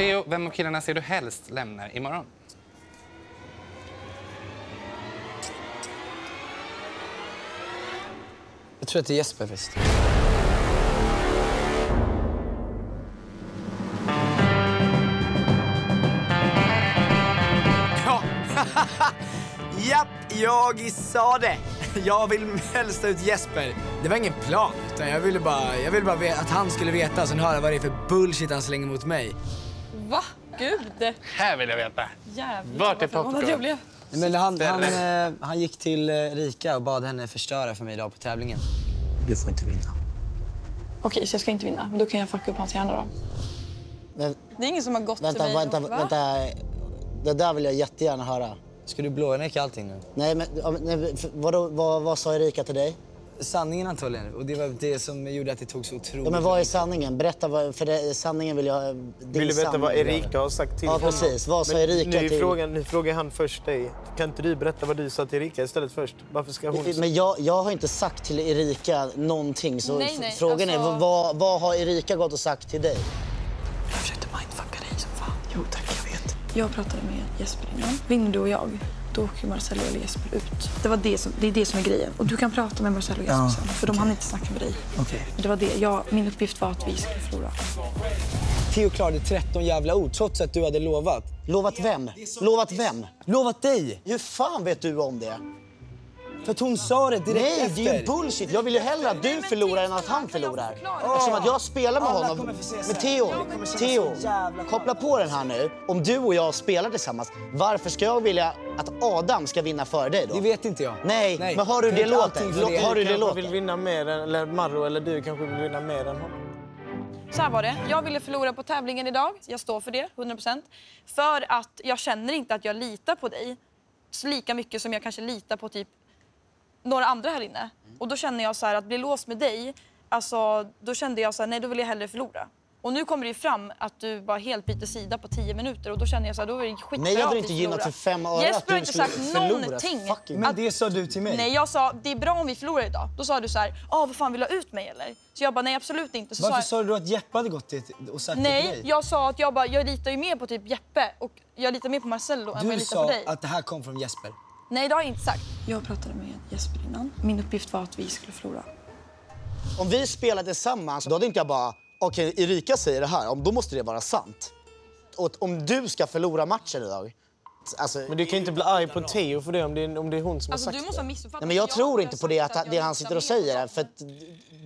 Theo, vem av killarna ser du helst lämnar imorgon? Jag tror att det är Jesper. Ja, Japp, jag sa det. Jag vill helst ut Jesper. Det var ingen plan, utan jag ville bara, jag ville bara att han skulle veta och sen höra vad det är för bullshit han slänger mot mig. Va? Gud. Här vill jag veta. Jävlar Vart är popcorn? Men han, han, eh, han gick till eh, Rika och bad henne förstöra för mig idag på tävlingen. Du får inte vinna. Okej, så jag ska inte vinna. Men då kan jag fucka upp hans hjärna då. Men, Det är ingen som har gått vänta, till mig vänta. Va? vänta. Det där vill jag jättegärna höra. Ska du blåneka allting nu? Nej, men nej, vadå, vad, vad sa Erika till dig? Sanningen antagligen. Och det var det som gjorde att det tog så otroligt Ja, men vad är sanningen? Berätta, vad, för det, sanningen vill jag... Vill du veta vad Erika har sagt till Ja, honom? precis. Vad sa Men Erika nu, till- Frågan, nu frågar han först dig. Kan inte du berätta vad du sa till Erika istället först? Varför ska hon... Men jag, jag har inte sagt till Erika någonting. Så Nej, nej, frågan är, alltså- vad- vad, vad har Erika gått och sagt till dig? Jag försökte mindfucka dig som fan. Jo tack, jag vet. Jag pratade med Jesper innan. Vinner du och jag, då åker Marcello eller Jesper ut. Det, var det, som, det är det som är grejen. Och du kan prata med Marcello och Jesper Ja, sen, för de hann inte snacka med dig. Okej. Det var det. Jag, min uppgift var att vi skulle förlora. Theo klarade 13 jävla ord trots att du hade lovat. Lovat vem? Lovat vem? Lovat dig! Hur fan vet du om det? För att hon sa det direkt Nej, efter. det är ju bullshit. Jag vill ju hellre att du förlorar än att han förlorar. Eftersom att jag spelar med Alla honom. Men Theo, Theo, koppla på den här nu. Om du och jag spelar tillsammans, varför ska jag vilja att Adam ska vinna före dig då? Det vet inte jag. Nej, Nej. men har du Det låten? Har du det låten? vill vinna mer än, eller Marro eller du kanske vill vinna mer än honom. Så här var det. Jag ville förlora på tävlingen idag. Jag står för det, 100%. För att jag känner inte att jag litar på dig så lika mycket som jag kanske litar på typ några andra här inne. Och då känner jag så här att bli låst med dig, alltså då kände jag så här, nej då vill jag hellre förlora. Och nu kommer det ju fram att du bara helt byter sida på 10 minuter och då känner jag så här, då är det skitbra Nej, jag hade inte gynnat för fem öre att Jesper du har inte sagt någonting. Fucking- Men det sa du till mig. Nej, jag sa det är bra om vi förlorar idag. Då sa du så här, ah, vad fan vill du ha ut mig eller? Så jag bara, nej absolut inte. Så Varför sa sa du då att Jeppe hade gått dit och sagt det till Nej, dig? jag sa att jag bara, jag litar ju mer på typ Jeppe och jag litar mer på Marcello än vad jag Du litar på sa dig. att det här kom från Jesper. Nej, det har jag inte sagt. Jag pratade med Jesper innan. Min uppgift var att vi skulle förlora. Om vi spelar tillsammans, då hade inte jag bara, okej Erika säger det här, om- då måste det vara sant. Och om du ska förlora matchen idag, alltså, Men du kan inte bli arg på Theo för det om det är, om det är hon som Alltså har du sagt måste ha det. missuppfattat. Nej, men jag För tror inte på det, att, jag det han sitter och säger. För att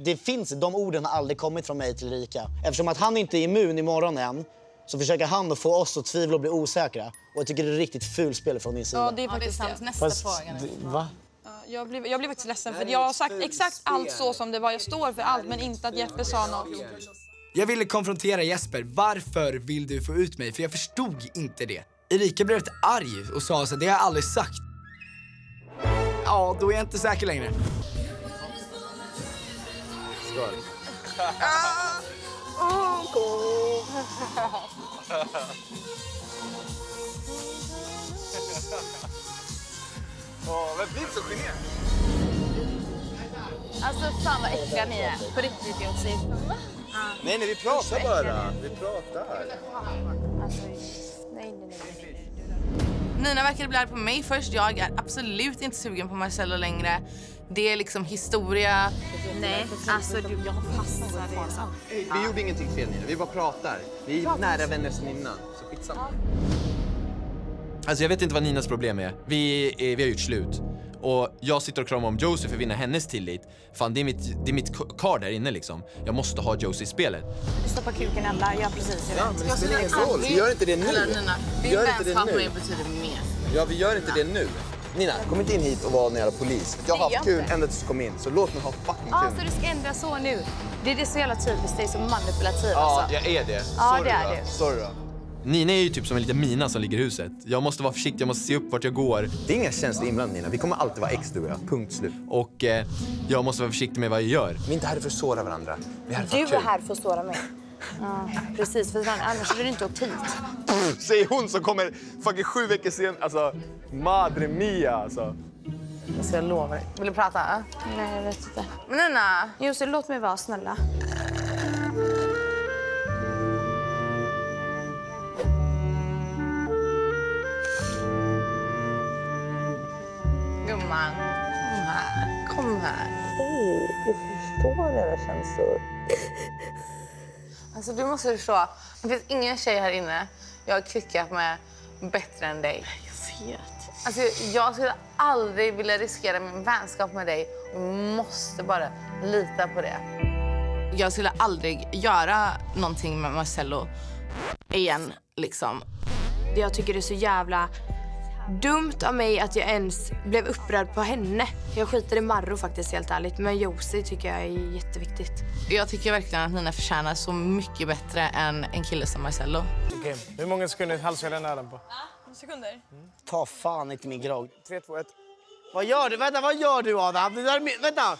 det finns, de orden har aldrig kommit från mig till Erika. Eftersom att han inte är immun imorgon än så försöker han att få oss att tvivla och bli osäkra. Och jag tycker det är riktigt fult spel från din sida. Ja, det är faktiskt det. Nästa Fast, fråga det- va? Jag blev, jag blev faktiskt ledsen för jag har sagt exakt allt så som det var. Jag står för allt men inte att Jeppe sa något. Jag ville konfrontera Jesper. Varför vill du få ut mig? För jag förstod inte det. Erika blev lite arg och sa så det har jag aldrig sagt. Ja, då är jag inte säker längre. Alltså fan vad äckliga ni är. På riktigt Josef. Nej, nej, vi pratar bara. Vi pratar. Alltså, nej, nej, nej. Nina verkade bli arg på mig först. Jag är absolut inte sugen på Marcello längre. Det är liksom historia. Nej, alltså du, jag passar det. Vi gjorde ingenting fel Nina, vi bara pratar. Vi är nära vänner sen innan, så skitsamma. Alltså jag vet inte vad Ninas problem är. Vi, vi har gjort slut. Och jag sitter och kramar om Josie för att vinna hennes tillit. Fan, det är mitt, det är mitt kard där inne liksom. Jag måste ha Josie i spelet. Stoppa kuken Ella, gör precis hur Ja, men det spelar ingen roll, vi gör inte det nu. Nina, Vi din gör inte det vänskap nu. betyder mer. Ja, vi gör inte det nu. Nina, kom inte in hit och var en jävla polis. Jag har haft kul ända tills du kom in, så låt mig ha fucking Ja, kul. så du ska ändra så nu? Det är det så jävla typiskt dig som manipulativ Ja, alltså. jag är det. Ja, Sorry det är du. Sorry då. Nina är ju typ som en liten mina som ligger i huset. Jag måste vara försiktig, jag måste se upp vart jag går. Det är inga känslor inblandade Nina, vi kommer alltid vara ex du och jag. Punkt slut. Och eh, jag måste vara försiktig med vad jag gör. Vi är inte här för att såra varandra. Vi är här för Du är här för att såra mig. Ja, precis. För annars hade du inte åkt hit. Säger hon som kommer fucking sju veckor sen. Alltså, madre mia alltså. Alltså jag lovar. Vill du prata? Nej, jag vet inte. Men Anna! Jussi, låt mig vara, snälla. Gumman, kom här. Kom här. Hej, Jag förstår dina känslor. Alltså du måste förstå, det finns ingen tjej här inne jag har klickat med bättre än dig. Jag vet. Alltså, jag skulle aldrig vilja riskera min vänskap med dig. Du måste bara lita på det. Jag skulle aldrig göra någonting med Marcello igen, liksom. Jag tycker det är så jävla dumt av mig att jag ens blev upprörd på henne. Jag skiter i Marro faktiskt helt ärligt. Men Josie tycker jag är jätteviktigt. Jag tycker verkligen att Nina förtjänar så mycket bättre än en kille som Marcello. Okej, hur många sekunder halsar jag den på? Sekunder. Ta fan inte min grogg. 3, 2, 1. Vad gör du? Vänta, vad gör du Adam? Det där är min... Vänta!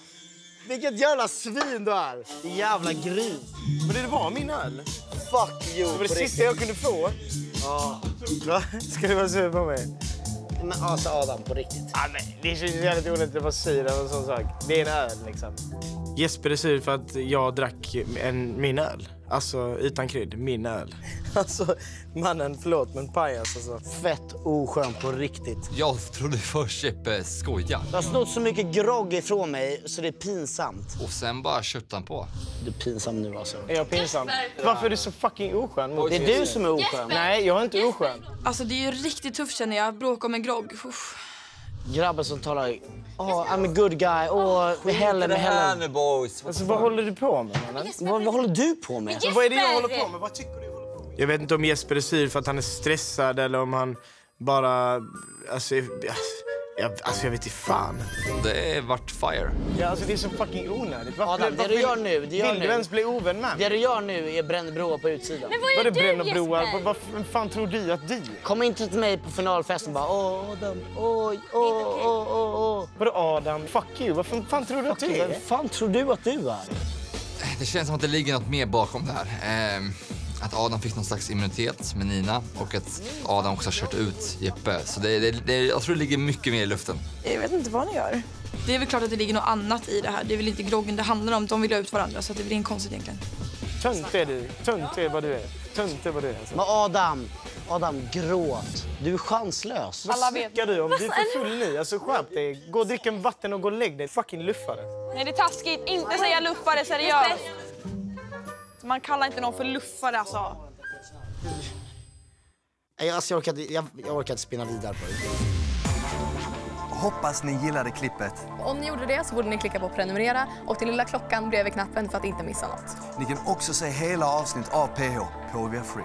Vilket jävla svin du är! Jävla gris. Men det var min öl. Fuck you! Det var det sista jag kunde få. Ja. Ska du vara sur på mig? Men alltså Adam, på riktigt. Ah, nej, det känns jävligt onödigt att vara sur över en sån sak. Det är en öl liksom. Jesper är sur för att jag drack en, min öl. Alltså utan krydd, min öl. Alltså mannen, förlåt men pajas alltså. Fett oskön på riktigt. Jag trodde först Jeppe skojade. Du har snott så mycket grogg ifrån mig så det är pinsamt. Och sen bara köpte han på. Du är pinsam nu alltså. Är jag pinsam? Varför är du så fucking oskön mot Det är du som är oskön. Nej, jag är inte oskön. Alltså det är ju riktigt tufft känner jag. Bråka om en grogg. Uff. Grabben som talar oh, I'm a good guy, åh, oh, med Helen, med Helen. nu boys. Alltså vad håller du på med? Vad, vad håller du på med? Så vad är det jag håller på med? Vad tycker du jag håller på med? Jag vet inte om Jesper är sur för att han är stressad eller om han bara... Alltså, jag, alltså jag vet inte fan. Det vart fire. Ja, alltså det är så fucking onödigt. Varför, Adam, det varför du vill- gör nu, det gör Vill nu. du ens bli ovän med Det du gör nu är bränna broar på utsidan. Men vad gör du bränna Jesper? broar? Vad, vad, vem fan tror du att du är? Kom inte till mig på finalfesten och bara åh Adam, oj, åh, åh, åh, åh. Vadå Adam? Fuck you. Vad fan, tror du att du Vem är? fan tror du att du är? Det känns som att det ligger något mer bakom det här. Ehm, att Adam fick någon slags immunitet med Nina och att Adam också har kört ut Jeppe. Så det, det, det, jag tror det ligger mycket mer i luften. Jag vet inte vad ni gör. Det är väl klart att det ligger något annat i det här. Det är väl inte groggen det handlar om. De vill ha ut varandra så det blir inte konstigt egentligen. Tönt är du. Tönt är vad du är. Tönt är vad du är. Alltså. Men Adam, Adam gråt. Du är chanslös. Alla Vad snackar du om? Du är för full nu. Alltså skärp dig. Gå och drick en vatten och gå och lägg dig. Fucking luffare. Nej det är taskigt. Inte säga luffare seriöst. Man kallar inte någon för luffare alltså. Nej, Alltså, jag, orkar, inte- jag, jag orkar inte spinna vidare på det. Hoppas ni gillade klippet. Om ni gjorde det så borde ni klicka på prenumerera och till lilla klockan bredvid knappen för att inte missa något. Ni kan också se hela avsnitt av PH på Via Free.